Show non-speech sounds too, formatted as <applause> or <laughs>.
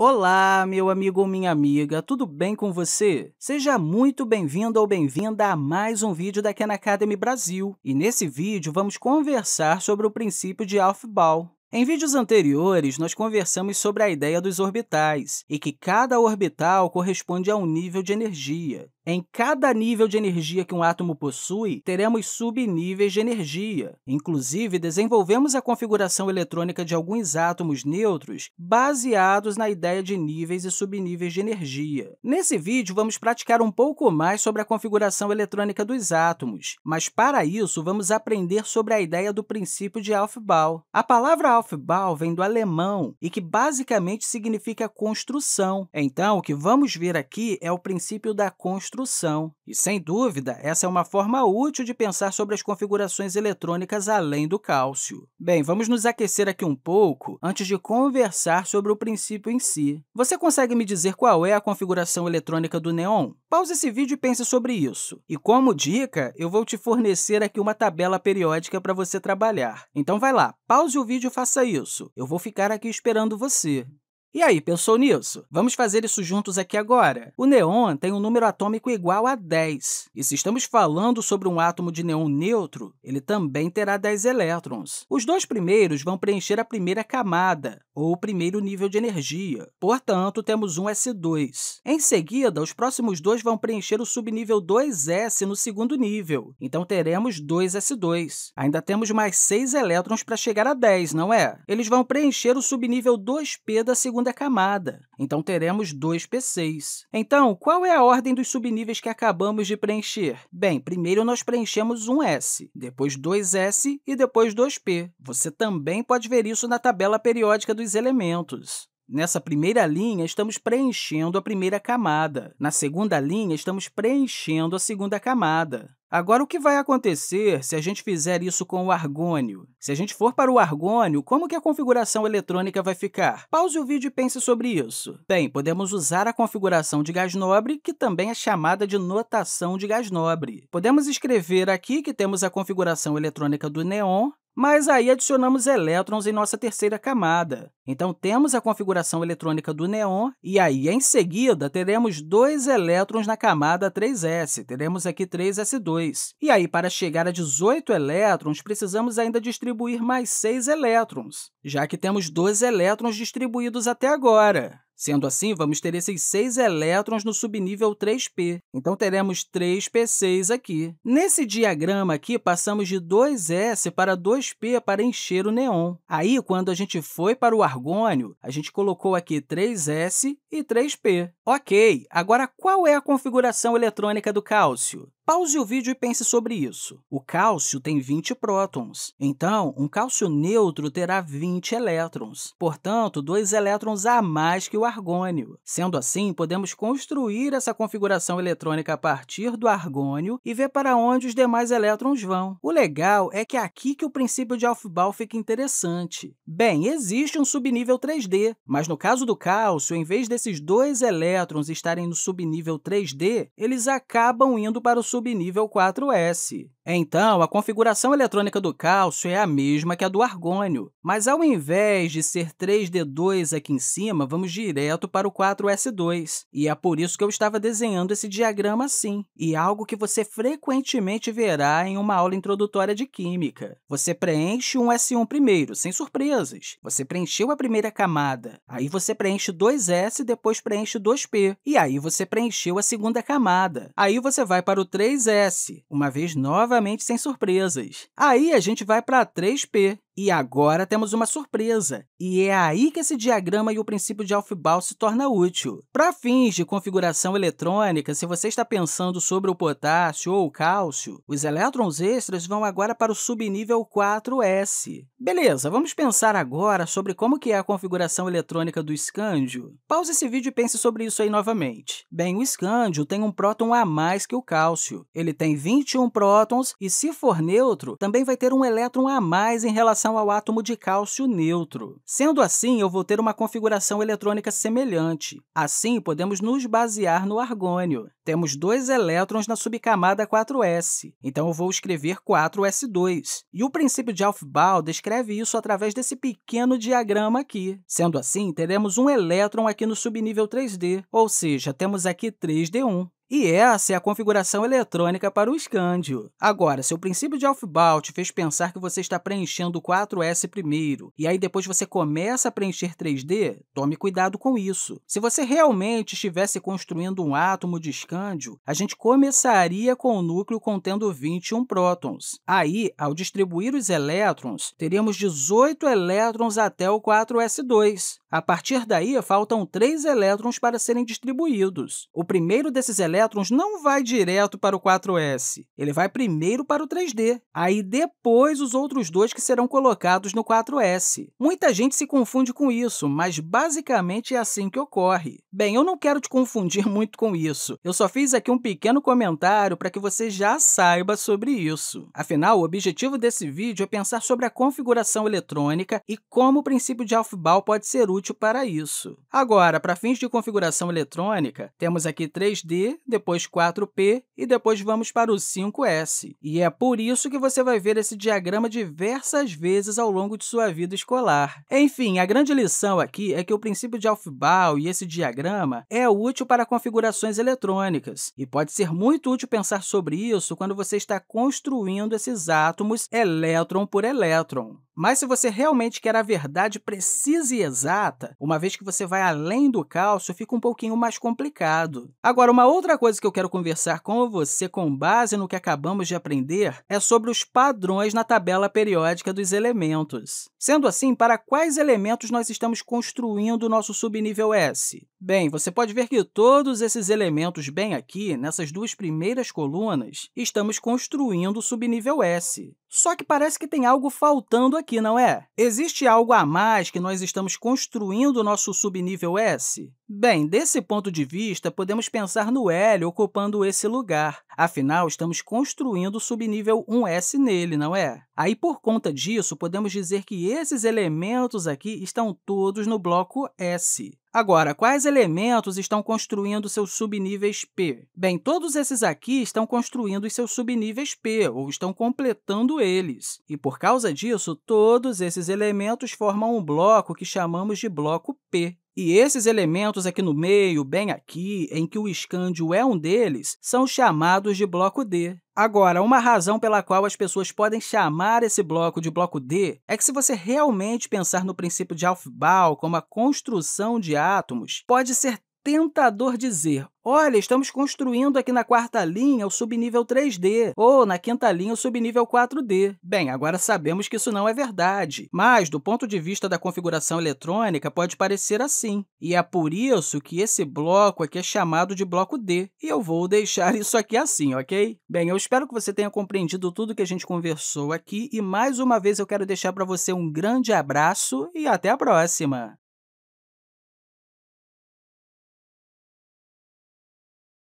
Olá, meu amigo ou minha amiga, tudo bem com você? Seja muito bem-vindo ou bem-vinda a mais um vídeo da Khan Academy Brasil. E nesse vídeo, vamos conversar sobre o princípio de Aufbau. Em vídeos anteriores, nós conversamos sobre a ideia dos orbitais e que cada orbital corresponde a um nível de energia. Em cada nível de energia que um átomo possui, teremos subníveis de energia. Inclusive, desenvolvemos a configuração eletrônica de alguns átomos neutros baseados na ideia de níveis e subníveis de energia. Nesse vídeo, vamos praticar um pouco mais sobre a configuração eletrônica dos átomos, mas, para isso, vamos aprender sobre a ideia do princípio de Aufbau. A palavra Aufbau vem do alemão e que basicamente significa construção. Então, o que vamos ver aqui é o princípio da construção construção. E, sem dúvida, essa é uma forma útil de pensar sobre as configurações eletrônicas além do cálcio. Bem, vamos nos aquecer aqui um pouco antes de conversar sobre o princípio em si. Você consegue me dizer qual é a configuração eletrônica do neon? Pause esse vídeo e pense sobre isso. E, como dica, eu vou te fornecer aqui uma tabela periódica para você trabalhar. Então, vai lá, pause o vídeo e faça isso. Eu vou ficar aqui esperando você. E aí, pensou nisso? Vamos fazer isso juntos aqui agora. O neon tem um número atômico igual a 10. E se estamos falando sobre um átomo de neon neutro, ele também terá 10 elétrons. Os dois primeiros vão preencher a primeira camada, ou o primeiro nível de energia. Portanto, temos um S2. Em seguida, os próximos dois vão preencher o subnível 2s no segundo nível. Então, teremos 2s2. Ainda temos mais 6 elétrons para chegar a 10, não é? Eles vão preencher o subnível 2p da segunda segunda camada. Então, teremos 2p6. Então, qual é a ordem dos subníveis que acabamos de preencher? Bem, primeiro nós preenchemos um S, depois 2S e depois 2p. Você também pode ver isso na tabela periódica dos elementos. Nessa primeira linha, estamos preenchendo a primeira camada. Na segunda linha, estamos preenchendo a segunda camada. Agora, o que vai acontecer se a gente fizer isso com o argônio? Se a gente for para o argônio, como que a configuração eletrônica vai ficar? Pause o vídeo e pense sobre isso. Bem, podemos usar a configuração de gás nobre, que também é chamada de notação de gás nobre. Podemos escrever aqui que temos a configuração eletrônica do neon, mas aí adicionamos elétrons em nossa terceira camada. Então, temos a configuração eletrônica do neon, e aí, em seguida, teremos dois elétrons na camada 3s. Teremos aqui 3s2. E aí, para chegar a 18 elétrons, precisamos ainda distribuir mais 6 elétrons, já que temos 2 elétrons distribuídos até agora. Sendo assim, vamos ter esses 6 elétrons no subnível 3p. Então, teremos 3p6 aqui. Nesse diagrama aqui, passamos de 2s para 2p para encher o neon. Aí, quando a gente foi para o argônio, a gente colocou aqui 3s e 3p. Ok, agora qual é a configuração eletrônica do cálcio? Pause o vídeo e pense sobre isso. O cálcio tem 20 prótons, então, um cálcio neutro terá 20 elétrons. Portanto, dois elétrons a mais que o argônio. Sendo assim, podemos construir essa configuração eletrônica a partir do argônio e ver para onde os demais elétrons vão. O legal é que é aqui que o princípio de Aufbau fica interessante. Bem, existe um subnível 3D, mas no caso do cálcio, em vez desses dois elétrons estarem no subnível 3D, eles acabam indo para o subnível 4s. Então, a configuração eletrônica do cálcio é a mesma que a do argônio, mas ao invés de ser 3D2 aqui em cima, vamos direto para o 4S2. E é por isso que eu estava desenhando esse diagrama assim, e algo que você frequentemente verá em uma aula introdutória de Química. Você preenche um S1 primeiro, sem surpresas. Você preencheu a primeira camada, aí você preenche 2S e depois preenche 2P, e aí você preencheu a segunda camada. Aí você vai para o 3S, uma vez nova novamente sem surpresas. Aí a gente vai para 3P, e agora temos uma surpresa, e é aí que esse diagrama e o princípio de Aufbau se torna útil. Para fins de configuração eletrônica, se você está pensando sobre o potássio ou o cálcio, os elétrons extras vão agora para o subnível 4s. Beleza, vamos pensar agora sobre como que é a configuração eletrônica do escândio. Pause esse vídeo e pense sobre isso aí novamente. Bem, o escândio tem um próton a mais que o cálcio. Ele tem 21 prótons e, se for neutro, também vai ter um elétron a mais em relação relação ao átomo de cálcio neutro. Sendo assim, eu vou ter uma configuração eletrônica semelhante. Assim, podemos nos basear no argônio. Temos dois elétrons na subcamada 4s, então eu vou escrever 4s2. E o princípio de Aufbau descreve isso através desse pequeno diagrama aqui. Sendo assim, teremos um elétron aqui no subnível 3D, ou seja, temos aqui 3D1. E essa é a configuração eletrônica para o escândio. Agora, se o princípio de Aufbau te fez pensar que você está preenchendo 4S primeiro, e aí depois você começa a preencher 3D, tome cuidado com isso. Se você realmente estivesse construindo um átomo de escândio, a gente começaria com o núcleo contendo 21 prótons. Aí, ao distribuir os elétrons, teríamos 18 elétrons até o 4S2. A partir daí, faltam 3 elétrons para serem distribuídos. O primeiro desses elétrons elétrons não vai direto para o 4s, ele vai primeiro para o 3D, aí depois os outros dois que serão colocados no 4s. Muita gente se confunde com isso, mas basicamente é assim que ocorre. Bem, eu não quero te confundir <laughs> muito com isso, eu só fiz aqui um pequeno comentário para que você já saiba sobre isso. Afinal, o objetivo desse vídeo é pensar sobre a configuração eletrônica e como o princípio de Aufbau pode ser útil para isso. Agora, para fins de configuração eletrônica, temos aqui 3D, depois 4P e depois vamos para o 5S. E é por isso que você vai ver esse diagrama diversas vezes ao longo de sua vida escolar. Enfim, a grande lição aqui é que o princípio de Aufbau e esse diagrama é útil para configurações eletrônicas e pode ser muito útil pensar sobre isso quando você está construindo esses átomos elétron por elétron. Mas se você realmente quer a verdade precisa e exata, uma vez que você vai além do cálcio, fica um pouquinho mais complicado. Agora, uma outra coisa que eu quero conversar com você com base no que acabamos de aprender é sobre os padrões na tabela periódica dos elementos. Sendo assim, para quais elementos nós estamos construindo o nosso subnível S? Bem, você pode ver que todos esses elementos bem aqui, nessas duas primeiras colunas, estamos construindo o subnível S. Só que parece que tem algo faltando aqui, não é? Existe algo a mais que nós estamos construindo o nosso subnível S? Bem, desse ponto de vista, podemos pensar no L ocupando esse lugar. Afinal, estamos construindo o subnível 1S nele, não é? Aí, por conta disso, podemos dizer que esses elementos aqui estão todos no bloco S. Agora, quais elementos estão construindo seus subníveis P? Bem, todos esses aqui estão construindo seus subníveis P, ou estão completando eles. E, por causa disso, todos esses elementos formam um bloco que chamamos de bloco P. E esses elementos aqui no meio, bem aqui, em que o escândio é um deles, são chamados de bloco D. Agora, uma razão pela qual as pessoas podem chamar esse bloco de bloco D é que, se você realmente pensar no princípio de Aufbau como a construção de átomos, pode ser tentador dizer, olha, estamos construindo aqui na quarta linha o subnível 3D, ou na quinta linha o subnível 4D. Bem, agora sabemos que isso não é verdade, mas, do ponto de vista da configuração eletrônica, pode parecer assim. E é por isso que esse bloco aqui é chamado de bloco D, e eu vou deixar isso aqui assim, ok? Bem, eu espero que você tenha compreendido tudo que a gente conversou aqui, e mais uma vez eu quero deixar para você um grande abraço e até a próxima!